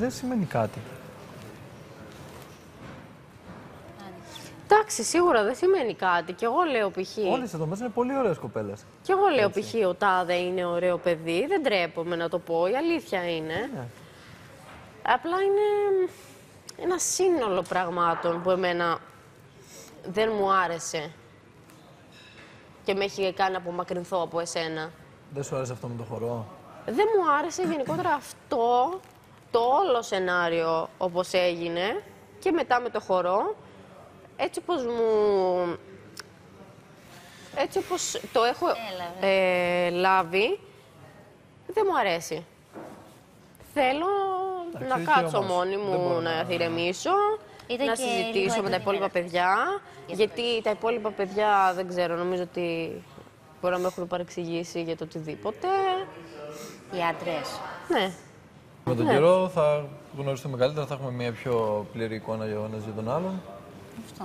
δεν σημαίνει κάτι. Εντάξει, σίγουρα δεν σημαίνει κάτι. Και εγώ λέω π.χ. Όλες εδώ μέσα είναι πολύ ωραίες κοπέλες. Και εγώ λέω π.χ. ο Τάδε είναι ωραίο παιδί. Δεν τρέπομαι να το πω. Η αλήθεια είναι. Ναι. Απλά είναι ένα σύνολο πραγμάτων που εμένα δεν μου άρεσε. Και με έχει κάνει να απομακρυνθώ από εσένα. Δεν σου άρεσε αυτό με το χορό; Δεν μου άρεσε γενικότερα αυτό το όλο σενάριο όπως έγινε και μετά με το χορό. Έτσι όπως μου... Έτσι όπως το έχω Έλα, ε, λάβει, δεν μου αρέσει. Θέλω Εντάξει, να δικαίωμα κάτσω σου. μόνη Δεν μου, μπορώ να να- ηρεμήσω, Ήταν να και συζητήσω λίγο με τα έντονη υπόλοιπα μέρα. παιδιά. Για Γιατί τα υπόλοιπα παιδιά δεν ξέρω, νομίζω ότι μπορεί να με έχουν παρεξηγήσει για το οτιδήποτε. Οι άντρες. Ναι. Με τον Ναι. καιρό θα γνωριστούμε καλύτερα, θα έχουμε μια πιο πλήρη εικόνα για ο ένας για τον άλλον. Αυτό.